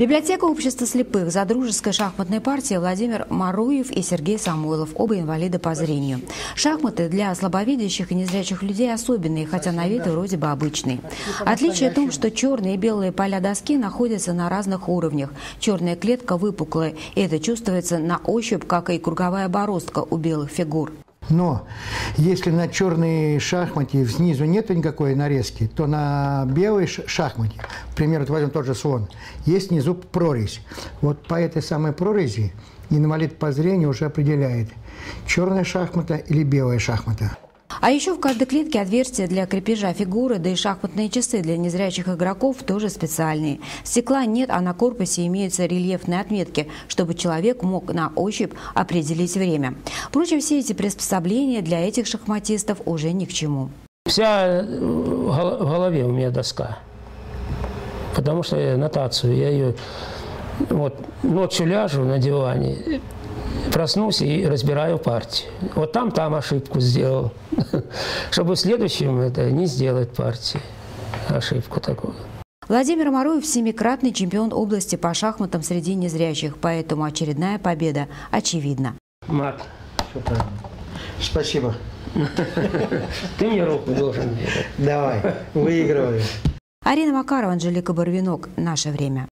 Библиотека общества слепых за дружеской шахматной партией Владимир Маруев и Сергей Самойлов, оба инвалиды по зрению. Шахматы для слабовидящих и незрячих людей особенные, хотя на вид вроде бы обычные. Отличие в том, что черные и белые поля доски находятся на разных уровнях. Черная клетка выпуклая, и это чувствуется на ощупь, как и круговая бороздка у белых фигур. Но если на черной шахмате снизу нет никакой нарезки, то на белой шахмате, к примеру, возьмем тот же слон, есть внизу прорезь. Вот по этой самой прорези инвалид по зрению уже определяет, черная шахмата или белая шахмата. А еще в каждой клетке отверстия для крепежа фигуры, да и шахматные часы для незрячих игроков тоже специальные. Стекла нет, а на корпусе имеются рельефные отметки, чтобы человек мог на ощупь определить время. Впрочем, все эти приспособления для этих шахматистов уже ни к чему. Вся э, в голове у меня доска, потому что я нотацию, я ее вот ночью ляжу на диване, проснусь и разбираю партию. Вот там, там ошибку сделал, чтобы в следующем это не сделать партии ошибку такую. Владимир Маруев – семикратный чемпион области по шахматам среди незрячих, поэтому очередная победа очевидна. Мат. Спасибо. Ты мне руку должен. Давай, выигрывай. Арина Макарова, Анжелика Барвинок. Наше время.